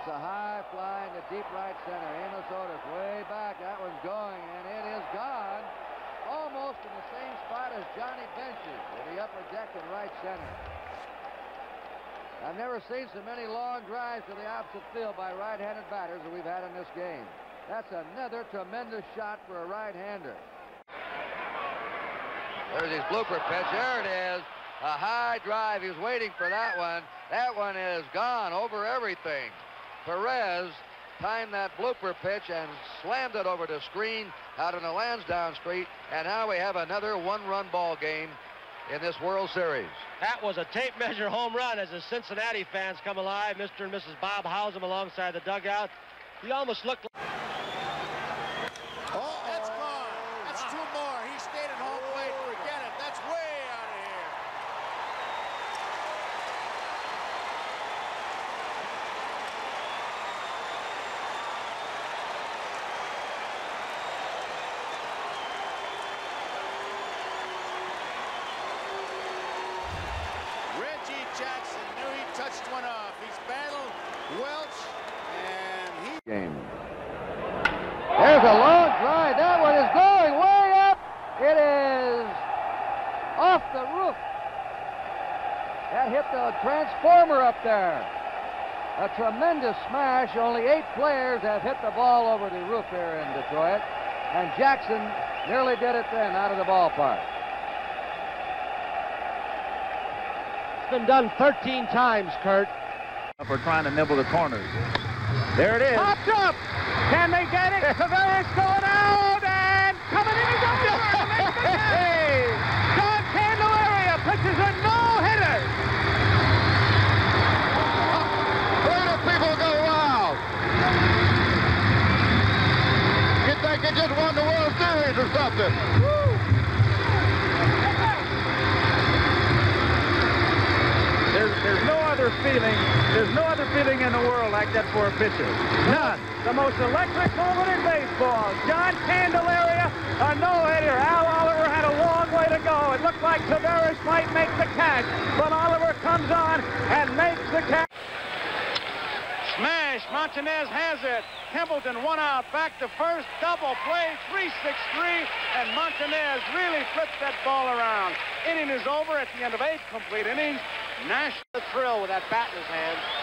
It's a high fly into deep right center. Amos way back. That one's going, and it is gone. Almost in the same spot as Johnny Bench's in the upper deck in right center. I've never seen so many long drives to the opposite field by right-handed batters that we've had in this game. That's another tremendous shot for a right-hander. There's his blooper pitch. There it is. A high drive. He was waiting for that one. That one is gone over everything. Perez timed that blooper pitch and slammed it over the screen out in the Lansdowne Street. And now we have another one-run ball game in this World Series. That was a tape measure home run as the Cincinnati fans come alive. Mr. and Mrs. Bob Hausum alongside the dugout. He almost looked like Oh, that's gone. That's two more. He stayed at home plate. Forget it. That's way out of here. Reggie Jackson knew he touched one off. He's battled Welch, and he game. There's a long drive. That one is going way up. It is off the roof. That hit the transformer up there. A tremendous smash. Only eight players have hit the ball over the roof here in Detroit. And Jackson nearly did it then out of the ballpark. Been done 13 times, Curt. We're trying to nibble the corners. There it is. Popped up. Can they get it? Taveras going out and coming in. He's over to make the catch. John Candelaria pitches a no-hitter. Where do people go wild? You think they just won the World Series or something? There's, there's no other feeling. There's no other feeling in the world like that for a pitcher. None. The most electric moment in baseball. John Candelaria, a no-hitter. Al Oliver had a long way to go. It looked like Taveras might make the catch, but Oliver comes on and makes the catch. Smash. Montanez has it. Templeton one out. Back to first. Double play. 3-6-3. And Montanez really flips that ball around. Inning is over at the end of eight complete innings. Nash The thrill with that bat in his hand.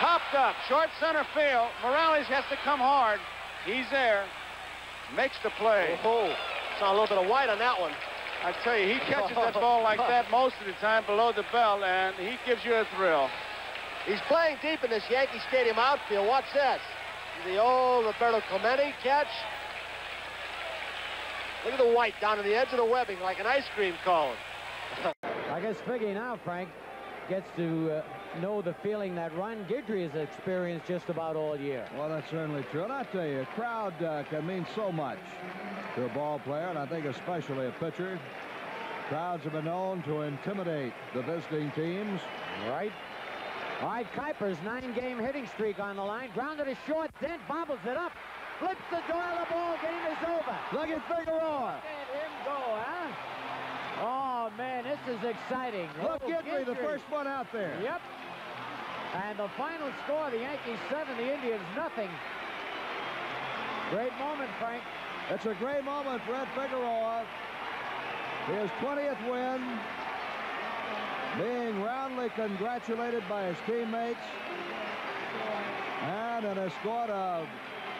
Popped up. Short center field. Morales has to come hard. He's there. Makes the play. Oh, oh, saw a little bit of white on that one. I tell you, he catches that ball like that most of the time below the belt, and he gives you a thrill. He's playing deep in this Yankee Stadium outfield. Watch this. The old Roberto Clemente catch. Look at the white down to the edge of the webbing like an ice cream cone. I guess Figgy now, Frank, gets to uh, know the feeling that Ron Guidry has experienced just about all year. Well, that's certainly true. And I tell you, a crowd uh, can mean so much to a ball player, and I think especially a pitcher. Crowds have been known to intimidate the visiting teams. Right? All right, Kuiper's nine-game hitting streak on the line. Grounded a short, Dent bobbles it up. Flips the Doyle, the ball game is over. Look at Figueroa. Let him go, huh? Oh, man, this is exciting. Look, Guidry, the first one out there. Yep. And the final score, the Yankees seven, the Indians nothing. Great moment, Frank. It's a great moment for Ed Figueroa. His 20th win, being roundly congratulated by his teammates, and an escort of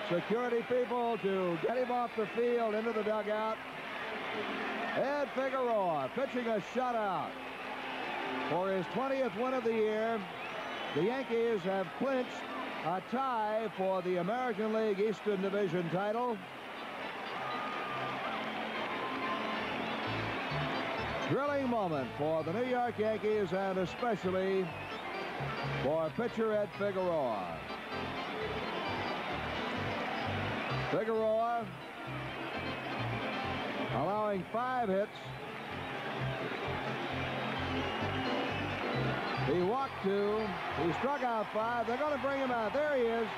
security people to get him off the field into the dugout. Ed Figueroa pitching a shutout for his 20th win of the year. The Yankees have clinched a tie for the American League Eastern Division title. Thrilling moment for the New York Yankees and especially for pitcher Ed Figueroa. Figueroa five hits. He walked two. He struck out five. They're going to bring him out. There he is.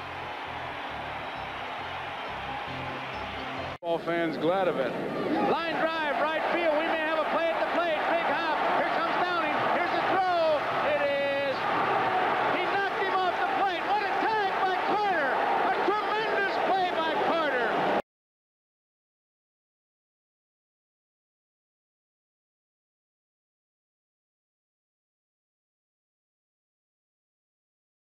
All fans glad of it. Line drive, right field. We may have a play at the plate.